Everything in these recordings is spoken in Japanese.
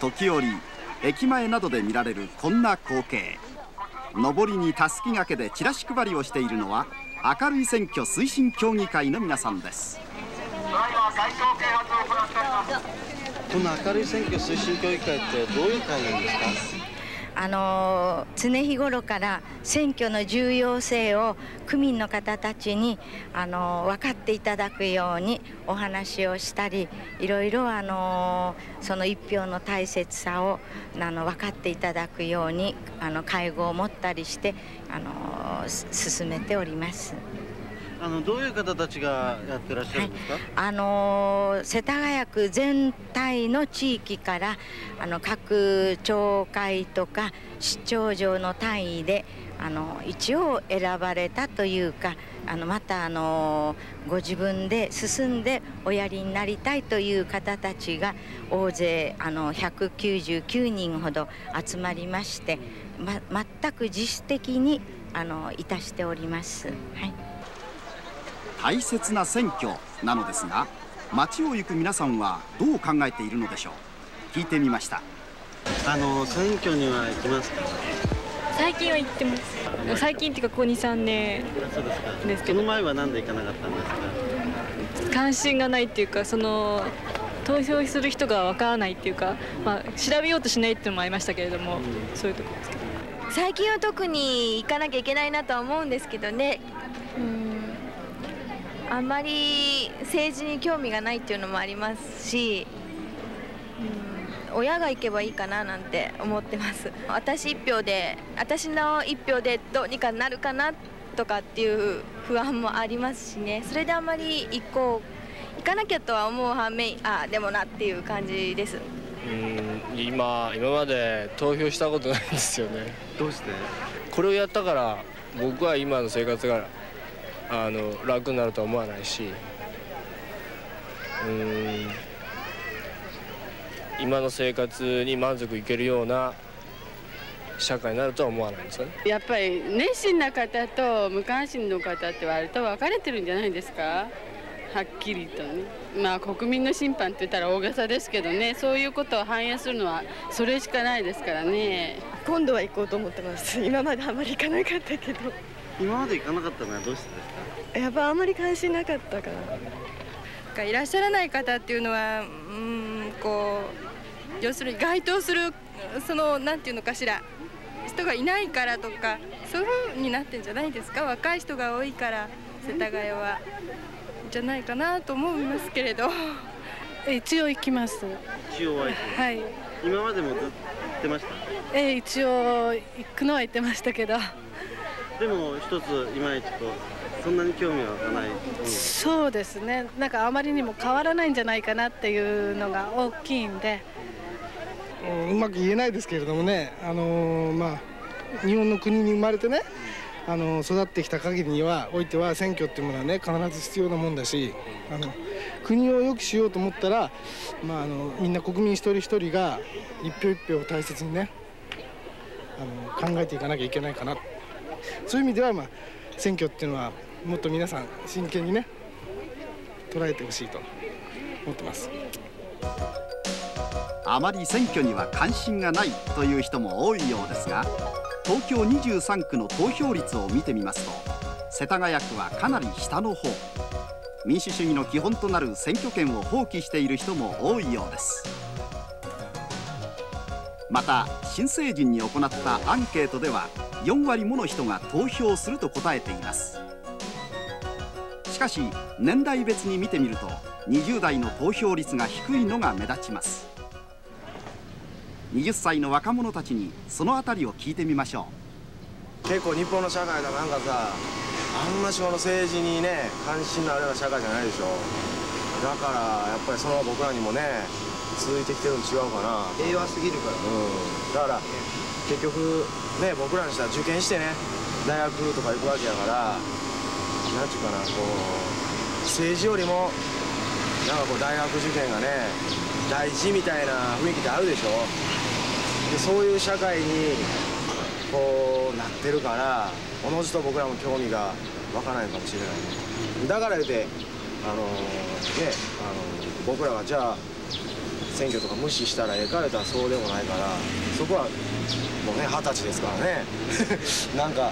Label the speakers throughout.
Speaker 1: 時折駅前などで見られるこんな光景。上りにたすきがけでチラシ配りをしているのは明るい選挙推進協議会の皆さんです。
Speaker 2: この明るい選挙推進協議会ってどういう会なんですか？
Speaker 3: あの常日頃から選挙の重要性を区民の方たちにあの分かっていただくようにお話をしたりいろいろあのその一票の大切さをあの分かっていただくようにあの会合を持ったりしてあの進めております。
Speaker 2: あのどういう方たちがやってらっしゃるんですか、はい、
Speaker 3: あの世田谷区全体の地域からあの各町会とか市長城の単位であの一応選ばれたというかあのまたあのご自分で進んでおやりになりたいという方たちが大勢あの199人ほど集まりまして、ま、全く自主的にあのいたしております。はい。
Speaker 1: 大切な選挙なのですが街を行く皆さんはどう考えているのでしょう？聞いてみました。
Speaker 2: あの選挙には行きますか？
Speaker 4: 最近は行ってます。最近っていうかここ23年
Speaker 2: ですけど。その前は何で行かなかったんです
Speaker 4: か？関心がないっていうかその投票する人がわからないっていうか、まあ、調べようとしないっていうのもありましたけれども、うん、そういうところですけど。
Speaker 5: 最近は特に行かなきゃいけないなとは思うんですけどね。うんあんまり政治に興味がないっていうのもありますし、うん、親が行けばいいかななんて思ってます。私1票で私の1票でどうにかなるかなとかっていう不安もありますしね。それであんまり行こう行かなきゃとは思う反面ああでもなっていう感じです。
Speaker 6: うん今今まで投票したことないんですよね。
Speaker 2: どうして？
Speaker 6: これをやったから僕は今の生活があの楽になるとは思わないしうん今の生活に満足いけるような社会になるとは思わないんですよね。
Speaker 7: やっぱり熱心な方と無関心の方って割と分かれてるんじゃないですか？はっきりとね。まあ国民の審判って言ったら大げさですけどね。そういうことを反映するのはそれしかないですからね。
Speaker 8: 今度は行こうと思ってます。今まであまり行かなかったけど。
Speaker 2: 今まで行かなかったのはどうしてです
Speaker 8: か？やっぱあんまり関心なかったから。
Speaker 9: かいらっしゃらない方っていうのはうんこう要するに該当するそのなんていうのかしら。人がいないからとかそういうふうになってんじゃないですか。若い人が多いから世田谷は。じゃないかなと思いますけれど。
Speaker 4: 一応行きます。
Speaker 2: 一応は
Speaker 4: はい。
Speaker 2: 今までもずっと行ってました？
Speaker 4: え一応行くのは行ってましたけど
Speaker 2: でも一ついまいちとそんなに興味はない、
Speaker 4: う。ん、そうですね。なんかあまりにも変わらないんじゃないかなっていうのが大きいんで、
Speaker 10: うまく言えないですけれどもね。あのー、まあ日本の国に生まれてねあの育ってきた限りにはおいては選挙っていうものはね必ず必要なもんだしあの国を良くしようと思ったら、まあ、あのみんな国民一人一人が一票一票を大切にねあの考えていかなきゃいけないかな。そういう意味では、まあ、選挙っていうのはもっと皆さん真剣にね捉えてほしいと思ってます。
Speaker 1: あまり選挙には関心がないという人も多いようですが東京23区の投票率を見てみますと世田谷区はかなり下の方。民主主義の基本となる選挙権を放棄している人も多いようです。また新成人に行ったアンケートでは4割もの人が投票すると答えています。しかし年代別に見てみると20代の投票率が低いのが目立ちます。20歳の若者たちにその辺りを聞いてみましょ
Speaker 11: う。結構日本の社会だなんかさあんましこの政治にね関心のあるような社会じゃないでしょ。だからやっぱりその僕らにもね続いてきてるの違うかな。
Speaker 2: 平和すぎるから。
Speaker 11: うん。だから結局ね僕らにしたら受験してね大学とか行くわけやから何て言うかなこう政治よりもなんかこう大学受験がね大事みたいな雰囲気ってあるでしょ？でそういう社会にこうなってるからおのずと僕らも興味が湧かないかもしれないね。だから言うてあのねあの僕らはじゃあ選挙とか無視したらええかれたらそうでもないからそこはもうね二十歳ですからね。なんか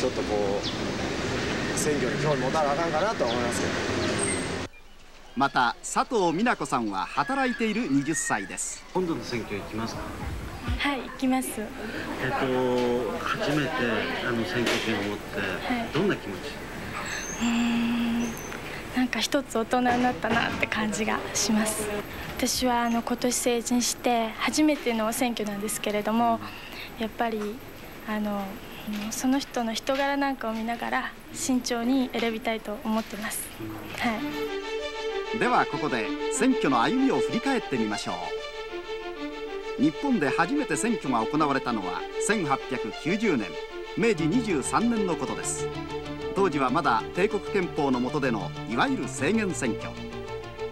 Speaker 11: ちょっとこう選挙に興味持たなあかんかなとは思いますけど。
Speaker 1: また佐藤美奈子さんは働いている20歳です。
Speaker 2: 今度の選挙行きますか？
Speaker 12: はい行きます。
Speaker 2: えっと初めてあの選挙権を持って、はい、どんな気持ち？
Speaker 12: うんなんか一つ大人になったなって感じがします。私はあの今年成人して初めての選挙なんですけれどもやっぱりあのその人の人柄なんかを見ながら慎重に選びたいと思ってます、は
Speaker 1: い、ではここで選挙の歩みを振り返ってみましょう。日本で初めて選挙が行われたのは1890年明治23年のことです。当時はまだ帝国憲法の下でのいわゆる制限選挙。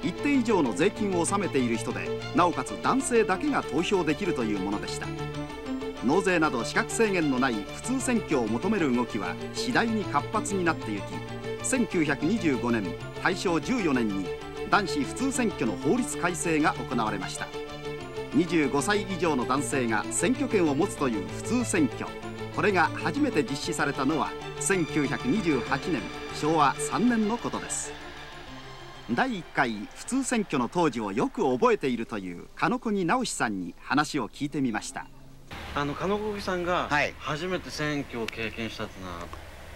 Speaker 1: 一定以上の税金を納めている人でなおかつ男性だけが投票できるというものでした。納税など資格制限のない普通選挙を求める動きは次第に活発になっていき1925年大正14年に男子普通選挙の法律改正が行われました。25歳以上の男性が選挙権を持つという普通選挙。これが初めて実施されたのは1928年昭和3年のことです。第1回普通選挙の当時をよく覚えているという金子直さんに話を聞いてみました。
Speaker 2: あの金子さんが初めて選挙を経験したというのは、はい、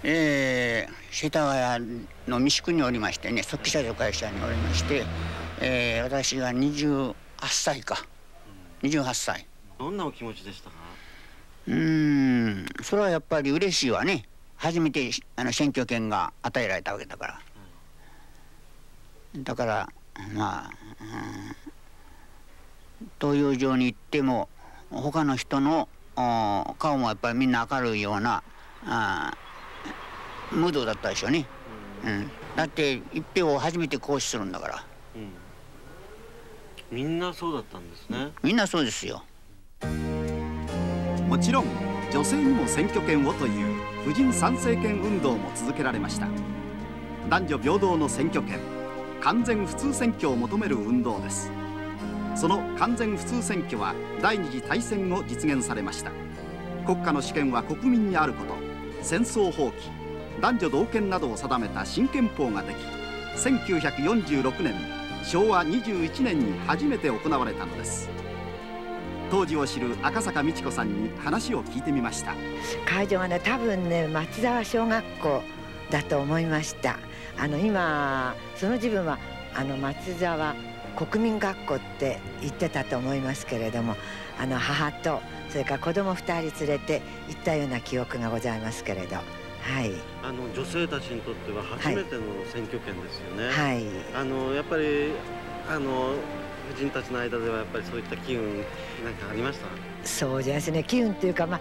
Speaker 13: えー、世田谷の三宿におりましてね速記者と会社におりまして、えー、私が28歳か、うん、28歳。
Speaker 2: どんなお気持ちでしたか？
Speaker 13: うんそれはやっぱり嬉しいわね。初めてあの選挙権が与えられたわけだから、うん、だからまあ、うん、投票所に行っても他の人の顔もやっぱりみんな明るいようなあムードだったでしょうね、うん、うん、だって一票を初めて行使するんだから、
Speaker 2: うん、みんなそうだったんですね。
Speaker 13: みんなそうですよ。
Speaker 1: もちろん女性にも選挙権をという婦人参政権運動も続けられました。男女平等の選挙権完全普通選挙を求める運動です。その完全普通選挙は第二次大戦後実現されました。国家の主権は国民にあること戦争放棄男女同権などを定めた新憲法ができ1946年昭和21年に初めて行われたのです。当時を知る赤坂美智子さんに話を聞いてみました。
Speaker 14: 会場はね多分ね松沢小学校だと思いました。あの今その自分はあの松沢国民学校って言ってたと思いますけれどもあの母とそれから子供2人連れて行ったような記憶がございますけれど。はい、
Speaker 2: あの女性たちにとっては初めての選挙権ですよね。
Speaker 14: はい、
Speaker 2: あのやっぱりあの婦人たちの間ではやっぱりそういった機運なんかありました？
Speaker 14: そうですね機運っていうか、まあ、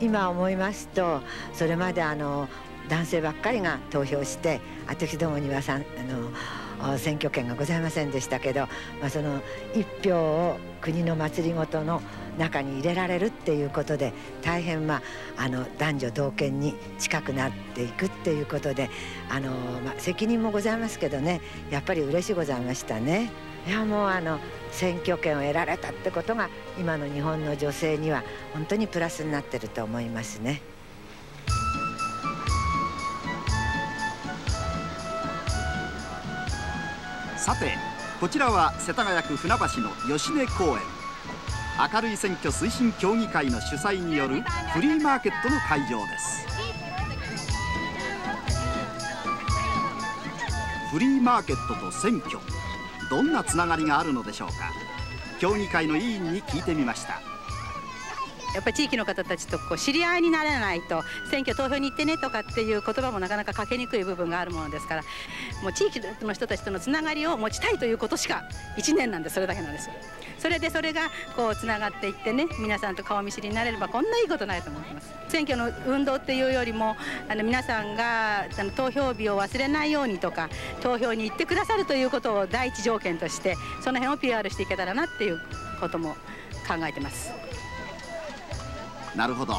Speaker 14: 今思いますとそれまであの男性ばっかりが投票して私どもにはさんあの選挙権がございませんでしたけど、まあ、その一票を国の祭りごとの中に入れられるっていうことで大変、まあ、あの男女同権に近くなっていくっていうことであの、まあ、責任もございますけどねやっぱり嬉しいございましたね。いやもうあの選挙権を得られたってことが今の日本の女性には本当にプラスになってると思いますね。
Speaker 1: さてこちらは世田谷区船橋の吉根公園。明るい選挙推進協議会の主催によるフリーマーケットの会場です。フリーマーケットと選挙。どんなつながりがあるのでしょうか。協議会の委員に聞いてみました。
Speaker 15: やっぱり地域の方たちとこう知り合いにならないと選挙投票に行ってねとかっていう言葉もなかなかかけにくい部分があるものですからもう地域の人たちとのつながりを持ちたいということしか1年なんでそれだけなんです。それでそれがこうつながっていってね皆さんと顔見知りになれればこんないいことないと思ってます選挙の運動っていうよりもあの皆さんがあの投票日を忘れないようにとか投票に行ってくださるということを第一条件としてその辺を PR していけたらなっていうことも考えてます
Speaker 1: なるほど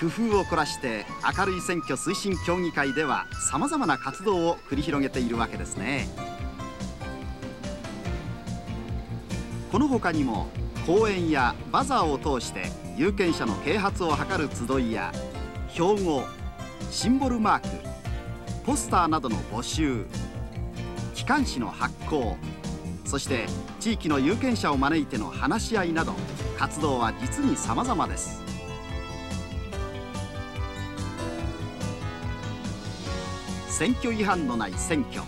Speaker 1: 工夫を凝らして明るい選挙推進協議会ではさまざまな活動を繰り広げているわけですね。この他にも講演やバザーを通して有権者の啓発を図る集いや標語シンボルマークポスターなどの募集機関誌の発行そして地域の有権者を招いての話し合いなど活動は実に様々です選挙違反のない選挙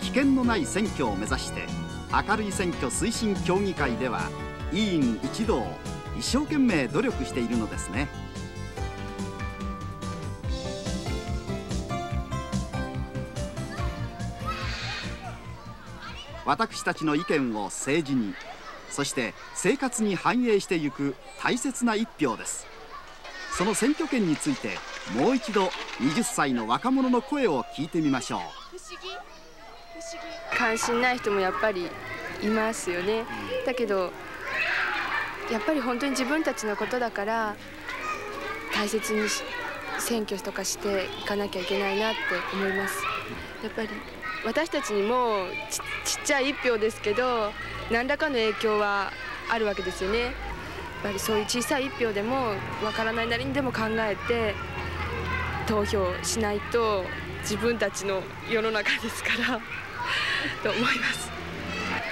Speaker 1: 危険のない選挙を目指して明るい選挙推進協議会では委員一同一生懸命努力しているのですね。私たちの意見を政治にそして生活に反映していく大切な一票です。その選挙権についてもう一度20歳の若者の声を聞いてみましょう。
Speaker 9: 関心ない人もやっぱりいますよね。だけどやっぱり本当に自分たちのことだから大切に選挙とかしていかなきゃいけないなって思います。やっぱり私たちにもちちっちゃい1票ですけど何らかの影響はあるわけですよね。やっぱりそういう小さい1票でもわからないなりにでも考えて投票しないと自分たちの世の中ですから と思います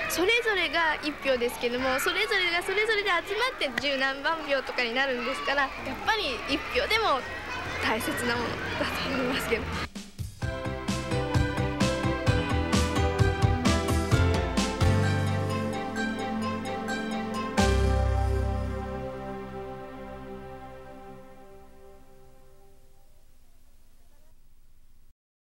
Speaker 5: それぞれが1票ですけどもそれぞれがそれぞれで集まって十何万票とかになるんですからやっぱり1票でも大切なものだと思いますけど。